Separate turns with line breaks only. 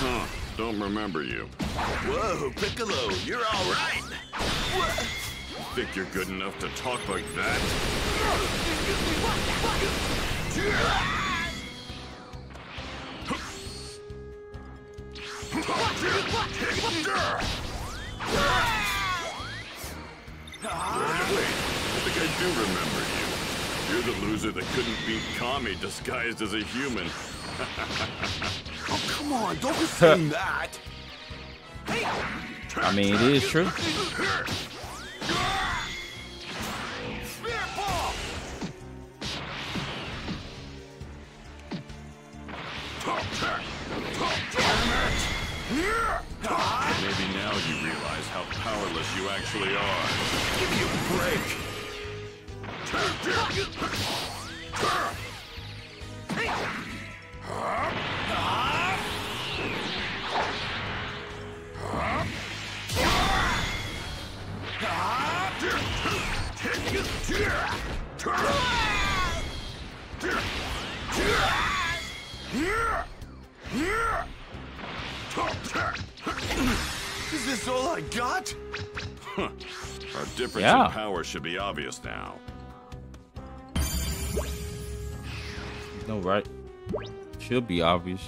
Huh, don't remember you.
Whoa, Piccolo, you're all right.
Think you're good enough to talk like that? Wait, I think I do remember you. You're the loser that couldn't beat Kami disguised as a human.
Oh, come on, don't be saying that.
I mean, it is true.
Maybe now you realize how powerless you actually are.
Give me a break. Is this all I got?
Our difference
Yeah.
in power should be obvious now.
No, right? Should be obvious.